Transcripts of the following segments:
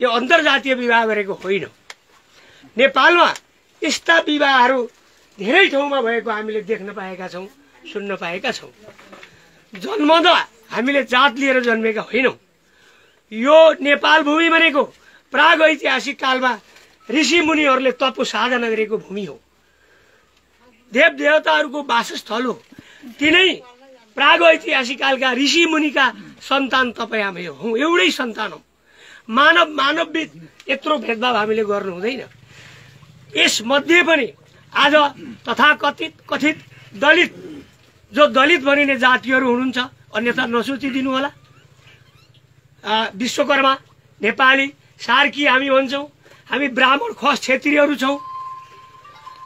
यो अन्तर्जातीय विवाह गरेको होइन। नेपालमा यस्ता विवाहहरू धेरै ठाउँमा भएको हामीले देख्न पाएका छौँ सुन्न पाएका छौँ। जन्मदा हामीले जात लिएर जन्मेका होइनौँ। यो नेपाल भूमि भनेको प्राग ऐतिहासिक कालमा ऋषि मुनिहरूले तपु साधना गरेको भूमि हो। देव देवताहरूको वासस्थल हो। तिनै प्राग ऐतिहासिक कालका ऋषि मुनिका सन्तान तपाईँ हामी हौ। एउटै सन्तान हौ। मानव मानवबिच यत्रो भेदभाव हामीले गर्नु हुँदैन। यसमध्ये पनि आज तथाकथित कथित दलित जो दलित भनिने जातिहरू हुनुहुन्छ अन्यथा नसोचिदिनु होला। विश्वकर्मा नेपाली सार्की हामी भन्छौँ हामी ब्राह्मण खस छेत्रीहरू छौँ।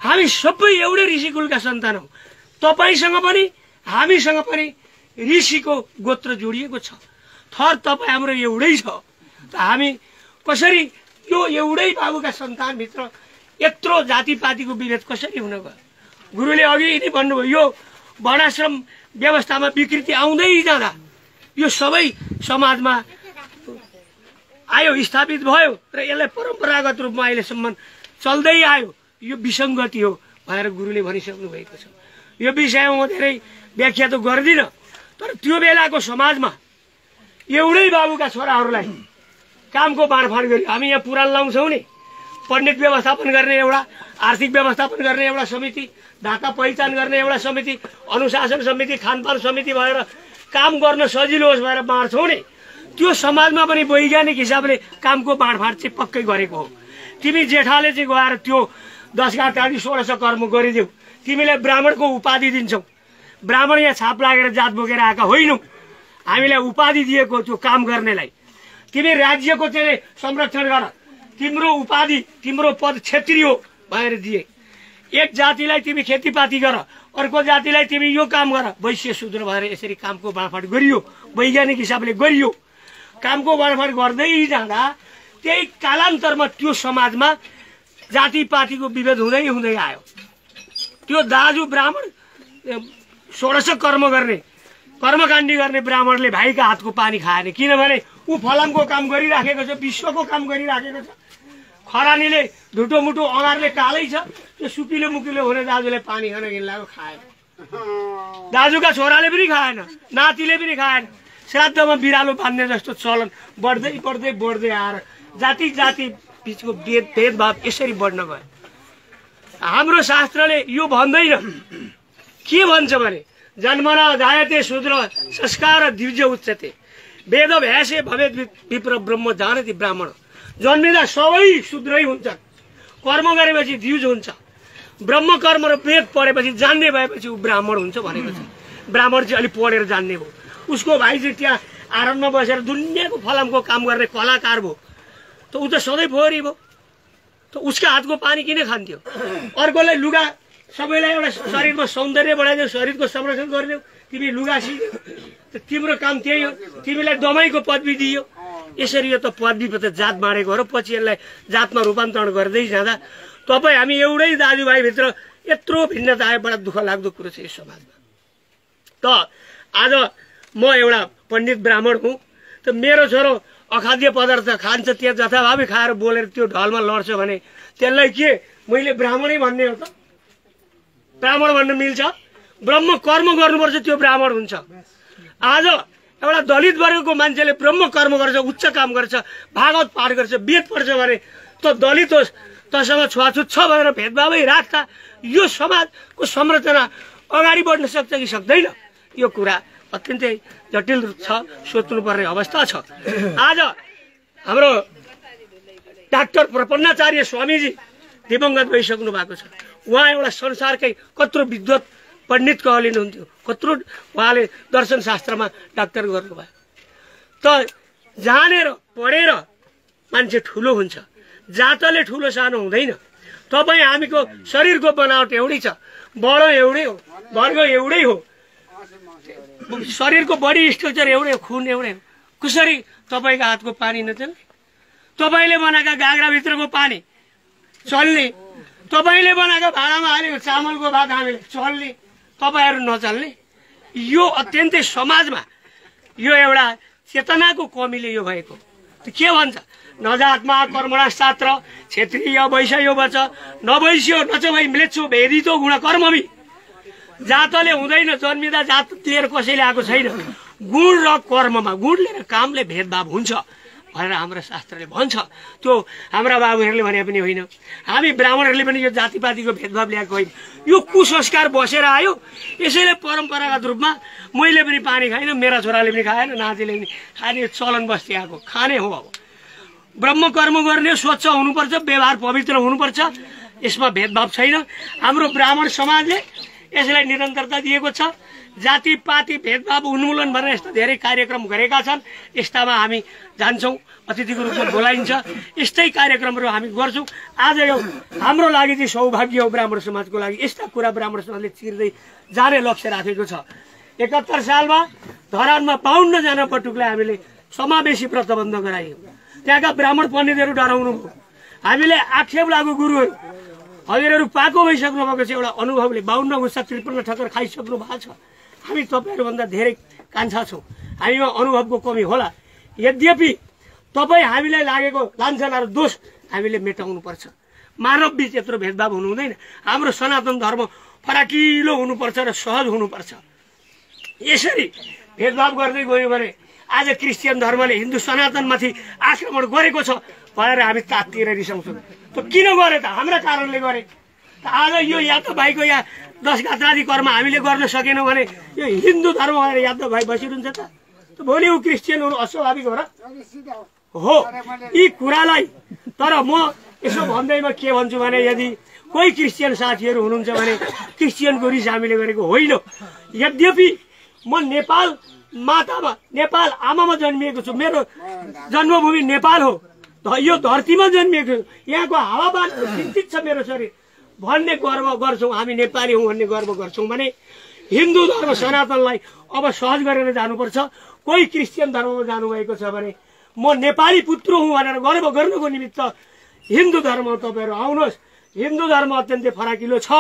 हामी सबै एउटै ऋषिकुलका सन्तान हौ। तपाईँसँग पनि हामीसँग पनि ऋषिको गोत्र जोडिएको छ। थर तपाईँ हाम्रो एउटै छ। हामी कसरी यो एउटै बाबुका सन्तानभित्र यत्रो जातिपातीको विभेद कसरी हुन गयो? गुरुले अघि नै भन्नुभयो यो वर्णाश्रम व्यवस्थामा विकृति आउँदै जाँदा यो सबै समाजमा आयो स्थापित भयो र यसलाई परम्परागत रूपमा अहिलेसम्म चल्दै आयो यो विसङ्गति हो भनेर गुरुले भनिसक्नु भएको छ। यो विषयमा म धेरै व्याख्या त गर्दिनँ तर त्यो बेलाको समाजमा एउटै बाबुका छोराहरूलाई कामको बाँडफाँड गऱ्यो हामी यहाँ पुराण लाउँछौँ नि। पण्डित व्यवस्थापन गर्ने एउटा आर्थिक व्यवस्थापन गर्ने एउटा समिति ढाका पहिचान गर्ने एउटा समिति अनुशासन समिति खानपान समिति भएर काम गर्न सजिलो होस् भनेर बाँड्छौँ नि। त्यो समाजमा पनि वैज्ञानिक हिसाबले कामको बाँडफाँड चाहिँ पक्कै गरेको हो। तिमी जेठाले चाहिँ गएर त्यो दस घाट आदि सोह्र सय कर्म गरिदेऊ। तिमीलाई ब्राह्मणको उपाधि दिन्छौ। ब्राह्मण यहाँ छाप लागेर जात बोकेर आएका होइनौ। हामीलाई उपाधि दिएको त्यो काम गर्नेलाई। तिमी राज्यको चाहिँ संरक्षण गर तिम्रो उपाधि तिम्रो पद क्षेत्रीय हो भनेर दिए। एक जातिलाई तिमी खेतीपाती गर अर्को जातिलाई तिमी यो काम गर। वैश्य शूद्र भएर यसरी कामको बाँडफाँड गरियो वैज्ञानिक हिसाबले गरियो। कामको बाँडफाँड गर्दै जाँदा त्यही कालान्तरमा त्यो समाजमा जातिपातीको विभेद हुँदै हुँदै आयो। त्यो दाजु ब्राह्मण षोडश कर्म गर्ने कर्मकाण्डी गर्ने ब्राह्मणले भाइका हातको पानी खाएन। किनभने ऊ फलामको काम गरिराखेको छ विश्वको काम गरिराखेको छ। खरानीले धुटो मुटो अगारले कालै छ त्यो सुकिलो मुकिलो हुने दाजुले पानी खान घिन खाएन। दाजुका छोराले पनि खाएन नातिले पनि खाएन। श्राद्धमा बिरालो बाँध्ने जस्तो चलन बढ्दै बढ्दै बढ्दै आएर जाति जाति बिचको भेद भेदभाव यसरी बढ्न गयो। हाम्रो शास्त्रले यो भन्दैन। के भन्छ भने जन्मना जायते शूद्र संस्कार दिव्य उच्चते। वेद भ्यासे भवेद विप्र ब्रह्म जानती ब्राह्मण। जन्मिँदा सबै शूद्रै हुन्छन्। कर्म गरेपछि द्युज हुन्छ। ब्रह्म कर्म र वेद पढेपछि जान्ने भएपछि ऊ ब्राह्मण हुन्छ भनेको छ। ब्राह्मण चाहिँ अलिक पढेर जान्ने भयो उसको भाइ चाहिँ त्यहाँ आरनमा बसेर दुनियाँको फलामको काम गर्ने कलाकार भयो। त ऊ त सधैँ फोहोरी भयो। त उसको हातको पानी किन खान्थ्यो? अर्कोलाई लुगा सबैलाई एउटा शरीरमा सौन्दर्य बढाइदियो शरीरको संरक्षण गरिदियो। तिमी लुगा त तिम्रो काम त्यही हो। तिमीलाई दमाईको पदवी दियो। यसरी यो त पदवी त जात बाँडेको र पछि यसलाई जातमा रूपान्तरण गर्दै जाँदा तपाईँ हामी एउटै दाजुभाइभित्र यत्रो भिन्नता आयो बडा दुःख लाग्दो कुरो छ यस समाजमा। त आज म एउटा पण्डित ब्राह्मण हुँ त मेरो छोरो अखाद्य पदार्थ खान्छ त्यो जथाभावी खाएर बोलेर त्यो ढलमा लड्छ भने त्यसलाई के? मैले ब्राह्मणै भन्ने हो त। ब्राह्मण भन्न मिल्छ। ब्रह्म कर्म गर्नुपर्छ त्यो ब्राह्मण हुन्छ। आज एउटा दलित वर्गको मान्छेले ब्रह्म कर्म गर्छ उच्च काम गर्छ भागवत पाठ गर्छ वेद पढ्छ भने त दलित होस् तसँग छुवाछुत छ भनेर भेदभावै राख्दा यो समाजको संरचना अगाडि बढ्न सक्छ कि सक्दैन? यो कुरा अत्यन्तै जटिल छ सोच्नुपर्ने अवस्था छ। आज हाम्रो डाक्टर प्रपन्नाचार्य स्वामीजी दिवङ्गत भइसक्नु भएको छ। उहाँ एउटा संसारकै कत्रो विद्वत पण्डित कहलिनुहुन्थ्यो। कत्रो उहाँले दर्शन शास्त्रमा डाक्टर गर्नुभयो। त जानेर पढेर मान्छे ठुलो हुन्छ। जातले ठुलो सानो हुँदैन। तपाईँ हामीको शरीरको बनावट एउटै छ। बडो एउटै हो। वर्ग एउटै हो। शरीरको बडी स्ट्रक्चर एउटै हो खुन एउटै हो। कसरी तपाईँको हातको पानी नचल्ने? तपाईँले बनाएका गाग्राभित्रको पानी चल्ने तपाईँले बनाएको भाँडामा हालेको चामलको भात हामीले चल्ने तपाईँहरू नचल्ने। यो अत्यन्तै समाजमा यो एउटा चेतनाको कमीले यो भएको। के भन्छ? नजातमा कर्मणा शास्त्र क्षेत्रीय वैषयो बच नवैश्यो नच भई म्लेच्छु भेदितो गुण कर्ममी जातले हुँदैन जन्मिँदा जात लिएर कसैले आएको छैन। गुण र कर्ममा गुणले र कामले भेदभाव हुन्छ। भनेर हाम्रो शास्त्रले भन्छ। त्यो हाम्रा बाबुहरूले भने पनि होइन। हामी ब्राह्मणहरूले पनि यो जातिपातीको भेदभाव ल्याएको होइन। यो कुसंस्कार बसेर आयो। यसैले परम्परागत रूपमा मैले पनि पानी खाइनँ मेरा छोराले पनि खाएन नातिले पनि खाने चलन बस्ती आएको। खाने हो अब। ब्रह्म कर्म गर्ने स्वच्छ हुनुपर्छ व्यवहार पवित्र हुनुपर्छ। यसमा भेदभाव छैन। हाम्रो ब्राह्मण समाजले यसलाई निरन्तरता दिएको छ। जाति पाति भेदभाव उन्मूलन भनेर यस्ता धेरै कार्यक्रम गरेका छन्। यस्तामा हामी जान्छौँ अतिथिको रूपमा बोलाइन्छ। यस्तै कार्यक्रमहरू हामी गर्छौँ। आज यो हाम्रो लागि चाहिँ सौभाग्य हो ब्राह्मण समाजको लागि। यस्ता कुरा ब्राह्मण समाजले चिर्दै जाने लक्ष्य राखेको छ। एकात्तर सालमा धरानमा बाहुन्नजना पटुकलाई हामीले समावेशी व्रतबन्ध गरायौँ। त्यहाँका ब्राह्मण पण्डितहरू डराउनु हामीले आक्षेप लागु गुरुहरू हजुरहरू पाको भइसक्नु भएको छ। एउटा अनुभवले बाहुन्न गुस्सा त्रिपन्न ठक्कर खाइसक्नु भएको छ। हामी तपाईँहरूभन्दा धेरै कान्छा छौँ। हामीमा अनुभवको कमी होला। यद्यपि तपाईँ हामीलाई लागेको लान्छना र दोष हामीले मेटाउनुपर्छ। मानव बिच यत्रो भेदभाव हुनु हुँदैन। हाम्रो सनातन धर्म फराकिलो हुनुपर्छ र सहज हुनुपर्छ। यसरी भेदभाव गर्दै गयो भने आज क्रिस्चियन धर्मले हिन्दू सनातनमाथि आक्रमण गरेको छ भनेर हामी तातिएर रिसाउँछौँ। किन गरे त? हाम्रा कारणले गरे। आज यो यादव भाइको यहाँ दस घात्रादि कर्म हामीले गर्न सकेनौँ भने यो हिन्दू धर्म भनेर यादव भाइ बसिरहन्छ त। त भोलि ऊ क्रिस्चियन हुनु अस्वाभाविक हो र? हो। यी कुरालाई तर म यसो भन्दैमा के भन्छु भने यदि कोही क्रिस्चियन साथीहरू हुनुहुन्छ भने क्रिस्चियनको रिस हामीले गरेको होइन। यद्यपि म नेपाल मातामा नेपाल आमामा जन्मिएको छु मेरो जन्मभूमि नेपाल हो यो धरतीमा जन्मिएको छु। यहाँको हावापान चिन्तित छ मेरो शरीर। भन्ने गर्व गर्छौँ हामी नेपाली हौँ भन्ने गर्व गर्छौँ भने हिन्दू धर्म सनातनलाई अब सहज गरेर जानुपर्छ। कोही क्रिस्चियन धर्ममा जानुभएको छ भने म नेपाली पुत्र हुँ भनेर गर्व गर्नुको निमित्त हिन्दू धर्म तपाईँहरू आउनुहोस्। हिन्दू धर्म अत्यन्तै फराकिलो छ।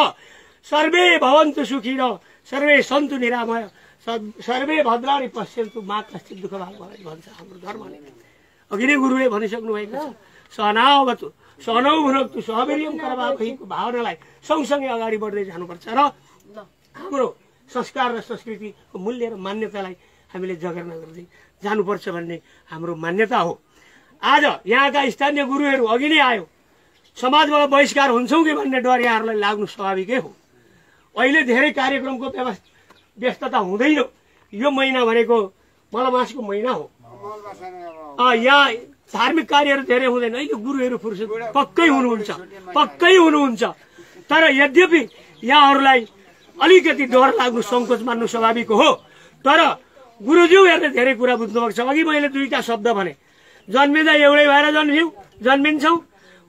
सर्वे भवन्तु सुखी र सर्वे सन्तु निरामय। सर्वे भद्राणी पश्यन्तु मा कस्ति दुःख भएको भन्छ हाम्रो धर्मले अघि नै गुरुले भनिसक्नु भएको छ सहनावतु सहनौ भुनक्तु सहवीर्यम करवाको भावनालाई सँगसँगै अगाडि बढ्दै जानुपर्छ र हाम्रो संस्कार र संस्कृतिको मूल्य र मान्यतालाई हामीले जगेर्ना गर्दै जानुपर्छ भन्ने हाम्रो मान्यता हो। आज यहाँका स्थानीय गुरुहरू अघि नै आयो। समाजबाट बहिष्कार हुन्छौँ कि भन्ने डर यहाँहरूलाई लाग्नु स्वाभाविकै हो। अहिले धेरै कार्यक्रमको व्यवस्था व्यस्तता हुँदैन। यो महिना भनेको मलमासको महिना हो। यहाँ धार्मिक कार्यहरू धेरै हुँदैन अहिले गुरुहरू फुर्सद पक्कै हुनुहुन्छ पक्कै हुनुहुन्छ तर यद्यपि यहाँहरूलाई अलिकति डर लाग्नु सङ्कोच मान्नु स्वाभाविक हो तर गुरुज्यूहरूले धेरै कुरा बुझ्नुभएको छ अघि मैले दुईटा शब्द भने जन्मिँदा एउटै भएर जन्मियौँ जन्मिन्छौँ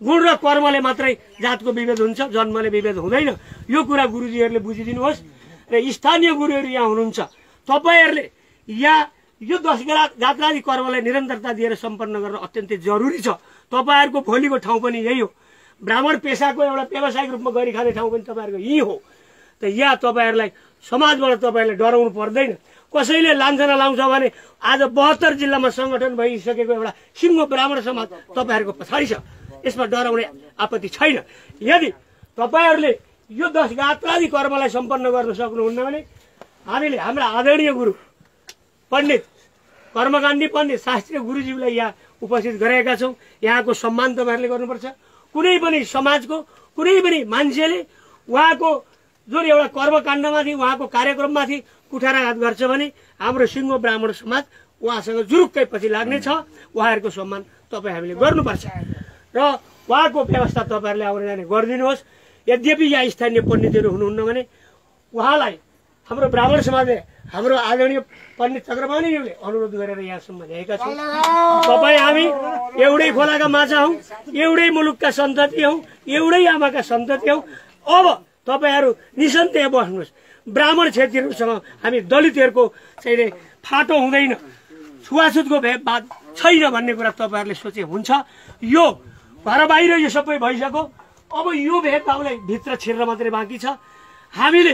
गुण र कर्मले मात्रै जातको विभेद हुन्छ जन्मले विभेद हुँदैन यो कुरा गुरुजीहरूले बुझिदिनुहोस् र स्थानीय गुरुहरू यहाँ हुनुहुन्छ तपाईँहरूले यहाँ यो दस जात्रादि कर्मलाई निरन्तरता दिएर सम्पन्न गर्न अत्यन्तै जरुरी छ। तपाईँहरूको भोलिको ठाउँ पनि यही हो। ब्राह्मण पेसाको एउटा व्यावसायिक रूपमा गरी खाने ठाउँ पनि तपाईँहरूको यही हो। त यहाँ तपाईँहरूलाई समाजबाट तपाईँहरूले डराउनु पर्दैन। कसैले लान्छना लाउँछ भने आज बहत्तर जिल्लामा सङ्गठन भइसकेको एउटा सिङ्गो ब्राह्मण समाज तपाईँहरूको पछाडि छ। यसमा डराउने आपत्ति छैन। यदि तपाईँहरूले यो दस गात्रादि कर्मलाई सम्पन्न गर्न सक्नुहुन्न भने हामीले हाम्रा आदरणीय गुरु पण्डित कर्मकाण्डी पण्डित शास्त्रीय गुरुजीलाई यहाँ उपस्थित गराएका छौँ। यहाँको सम्मान तपाईँहरूले गर्नुपर्छ। कुनै पनि समाजको कुनै पनि मान्छेले उहाँको जुन एउटा कर्मकाण्डमाथि उहाँको कार्यक्रममाथि कुठाराघात गर्छ भने हाम्रो सिङ्गो ब्राह्मण समाज उहाँसँग जुरुक्कै पछि लाग्ने छ उहाँहरूको सम्मान तपाईँ हामीले गर्नुपर्छ। र उहाँको व्यवस्था तपाईँहरूले आउने जाने गरिदिनुहोस्। यद्यपि यहाँ स्थानीय पण्डितहरू हुनुहुन्न भने उहाँलाई हाम्रो ब्राह्मण समाजले हाम्रो आदरणीय पण्डित चक्रपाणीज्यूले अनुरोध गरेर यहाँसम्म ल्याएका छौँ। तपाईँ हामी एउटै खोलाका माछा हौ एउटै मुलुकका सन्तति हौ एउटै आमाका सन्तति हौ। अब तपाईँहरू निसन्देह बस्नुहोस्। ब्राह्मण क्षेत्रीहरूसँग हामी दलितहरूको चाहिँ फाटो हुँदैन। छुवाछुतको भेदभाव छैन भन्ने कुरा तपाईँहरूले सोचे हुन्छ। यो घर बाहिर यो सबै भइसक्यो। अब यो भेदभावलाई भित्र छिर्न मात्रै बाँकी छ। हामीले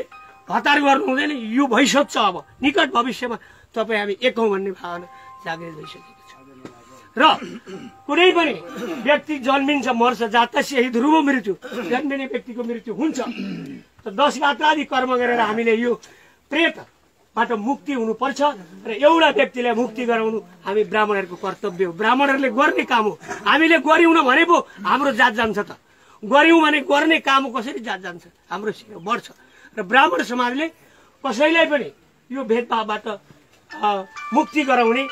हतार गर्नु हुँदैन। यो भइसक्छ अब। निकट भविष्यमा तपाईँ हामी एक हौँ भन्ने भावना जागृत भइसकेको छ। र कुनै पनि व्यक्ति जन्मिन्छ मर्छ जाता शहीद रुम मृत्यु जन्मिने व्यक्तिको मृत्यु हुन्छ। त दस यात्रादि कर्म गरेर हामीले यो प्रेतबाट मुक्ति हुनुपर्छ र एउटा व्यक्तिलाई मुक्ति गराउनु हामी ब्राह्मणहरूको कर्तव्य हो। ब्राह्मणहरूले गर्ने काम हो। हामीले गऱ्यौँ भने पो हाम्रो जात जान्छ त। गऱ्यौँ भने गर्ने काम कसरी जात जान्छ? हाम्रो बढ्छ। र ब्राह्मण समाजले कसैलाई पनि यो भेदभावबाट मुक्ति गराउने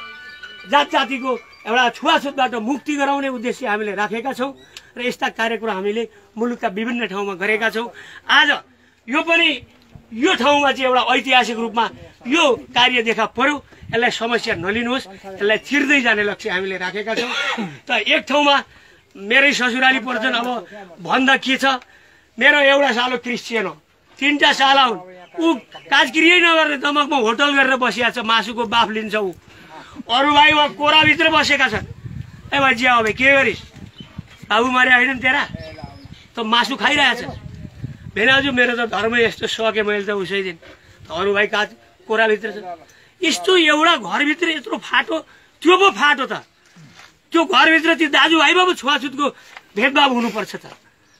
जात जातिको एउटा छुवाछुतबाट मुक्ति गराउने उद्देश्य हामीले राखेका छौँ र यस्ता कार्यक्रम हामीले मुलुकका विभिन्न ठाउँमा गरेका छौँ। आज यो पनि यो ठाउँमा चाहिँ एउटा ऐतिहासिक रूपमा यो कार्य देखा पर्यो यसलाई समस्या नलिनुहोस्। यसलाई चिर्दै जाने लक्ष्य हामीले राखेका छौँ। त एक ठाउँमा मेरै ससुराली पर्छन् अब भन्दा के छ? मेरो एउटा सालो क्रिस्चियन हो। तिनवटा साला हुन्। ऊ काजक्रियै नगर्ने दमकमा होटल गरेर बसिया छ मासुको बाफ लिन्छ ऊ। अरू भाइ वा कोराभित्र बसेका छन्। ए भाइ जिया भाइ के गरिस्? बाबु मारे होइन तेरा? त मासु खाइरहेछ। भेनाजु मेरो त धर्म यस्तो सकेँ मैले त उसै दिन। अरू भाइ काज कोराभित्र छ। यस्तो एउटा घरभित्र यत्रो फाटो त्यो पो फाटो त। त्यो घरभित्र त्यो दाजुभाइ पो छुवाछुतको भेदभाव हुनुपर्छ त।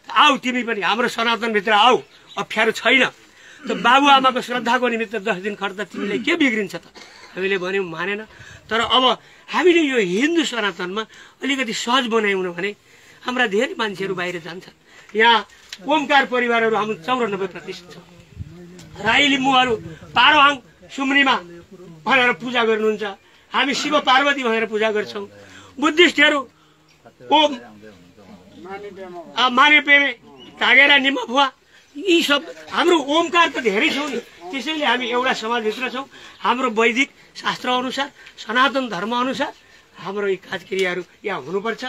आऊ तिमी पनि हाम्रो सनातनभित्र आऊ। अप्ठ्यारो छैन। त बाबुआमाको श्रद्धाको निमित्त दस दिन खर्च तिमीले के बिग्रिन्छ त? हामीले भन्यौँ मानेन। तर अब हामीले यो हिन्दू सनातनमा अलिकति सहज बनायौँ भने हाम्रा धेरै मान्छेहरू बाहिर जान्छन्। यहाँ ओमकार परिवारहरू हाम्रो चौरानब्बे प्रतिशत छ राई लिम्बूहरू पारोहाङ सुम्रीमा भनेर पूजा गर्नुहुन्छ। हामी शिव पार्वती भनेर पूजा गर्छौँ। बुद्धिस्टहरू ओम माने पेमे तागेरा निम्मा फुवा यी सब हाम्रो ओमकार त धेरै छौँ नि। त्यसैले हामी एउटा समाजभित्र छौँ। हाम्रो वैदिक शास्त्र अनुसार सनातन धर्म अनुसार हाम्रो यी काजक्रियाहरू यहाँ हुनुपर्छ।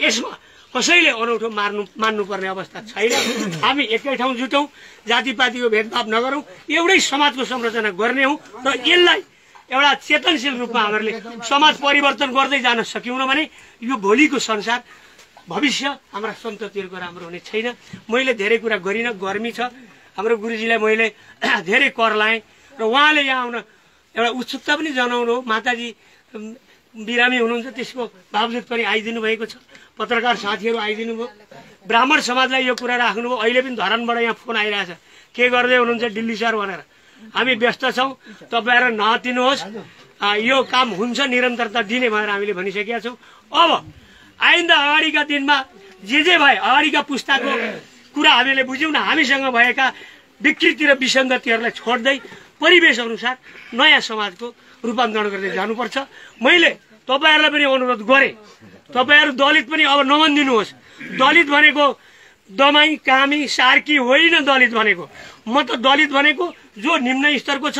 यसमा कसैले अनौठो मार्नु मान्नुपर्ने अवस्था छैन। हामी एकै ठाउँ जुटौँ जातिपातिको भेदभाव नगरौँ। एउटै समाजको संरचना गर्ने हौँ र यसलाई एउटा चेतनशील रूपमा हामीहरूले समाज परिवर्तन गर्दै जान सक्यौँ भने यो भोलिको संसार भविष्य हाम्रा सन्ततिहरूको राम्रो हुने छैन। मैले धेरै कुरा गरिनँ गर्मी छ। हाम्रो गुरुजीलाई मैले धेरै कर लाएँ र उहाँले यहाँ आउन एउटा उत्सुकता पनि जनाउनु हो। माताजी बिरामी हुनुहुन्छ त्यसको बावजुद पनि आइदिनु भएको छ। पत्रकार साथीहरू आइदिनु भयो। ब्राह्मण समाजलाई यो कुरा राख्नुभयो अहिले पनि धरानबाट यहाँ फोन आइरहेछ। के गर्दै हुनुहुन्छ दिल्ली सर भनेर। हामी व्यस्त छौँ। तपाईँहरू नहतिनुहोस् आ, यो काम हुन्छ निरन्तरता दिने भनेर हामीले भनिसकेका छौँ। अब आइन्दा अगाडिका दिनमा जे जे भए अगाडिका पुस्ताको कुरा हामीले बुझ्यौँ न हामीसँग भएका विकृति र विसङ्गतिहरूलाई छोड्दै परिवेश अनुसार नयाँ समाजको रूपान्तरण गर्दै जानुपर्छ। मैले तपाईँहरूलाई पनि अनुरोध गरेँ तपाईँहरू दलित पनि अब नमनिदिनुहोस् दलित भनेको दमाई कामी सार्की होइन दलित भनेको। म त दलित भनेको जो निम्न स्तरको छ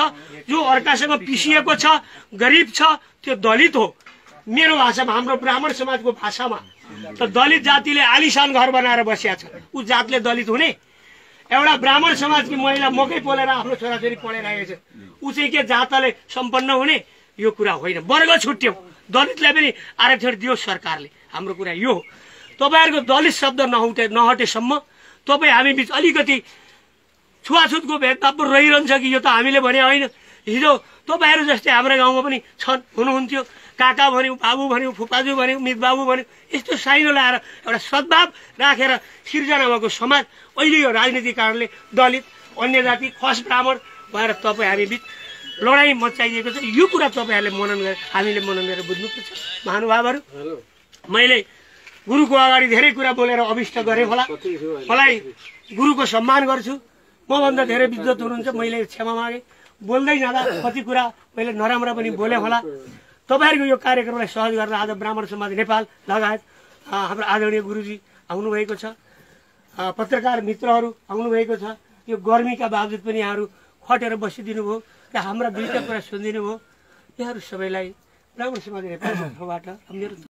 जो अर्कासँग पिसिएको छ गरिब छ त्यो दलित हो। मेरो भाषामा हाम्रो ब्राह्मण समाजको भाषामा त दलित जातिले आलिसान घर बनाएर बसिया छ। ऊ जातले दलित हुने। एउटा ब्राह्मण समाजकी महिला मकै पोलेर आफ्नो छोराछोरी पढेर आएको छ ऊ चाहिँ के जातले सम्पन्न हुने? यो कुरा होइन। वर्ग छुट्यौँ। दलितलाई पनि आरक्षण दियो सरकारले। हाम्रो कुरा यो हो। तपाईँहरूको दलित शब्द नहुटे नहटेसम्म तपाईँ हामी बिच अलिकति छुवाछुतको भेदभाव रहिरहन्छ कि यो त हामीले भने होइन। हिजो तपाईँहरू जस्तै हाम्रो गाउँमा पनि छन् हुनुहुन्थ्यो। काका भन्यौँ बाबु भन्यौँ फुपाजु भन्यौँ मित बाबु भन्यौँ यस्तो साइनो लाएर एउटा सद्भाव राखेर सिर्जना भएको समाज अहिले यो राजनीतिक कारणले दलित अन्य जाति खस ब्राह्मण भएर तपाईँ हामी बिच लडाइँ मचाइएको छ। यो कुरा तपाईँहरूले मनन गरेर हामीले मनन गरेर बुझ्नुपर्छ। महानुभावहरू मैले गुरुको अगाडि धेरै कुरा बोलेर अभिष्ट गरेँ होला। मलाई गुरुको सम्मान गर्छु। मभन्दा धेरै विद्वत हुनुहुन्छ मैले क्षमा मागेँ। बोल्दै जाँदा कति कुरा मैले नराम्रा पनि बोले होला। तपाईँहरूको यो कार्यक्रमलाई सहज गरेर आज ब्राह्मण समाज नेपाल लगायत हाम्रो आदरणीय गुरुजी आउनुभएको छ। पत्रकार मित्रहरू आउनुभएको छ। यो गर्मीका बावजुद पनि यहाँहरू खटेर बसिदिनु भयो र हाम्रा दुईवटा कुरा सुनिदिनु भयो। यहाँहरू सबैलाई ब्राह्मण समाज नेपालको तर्फबाट मेरो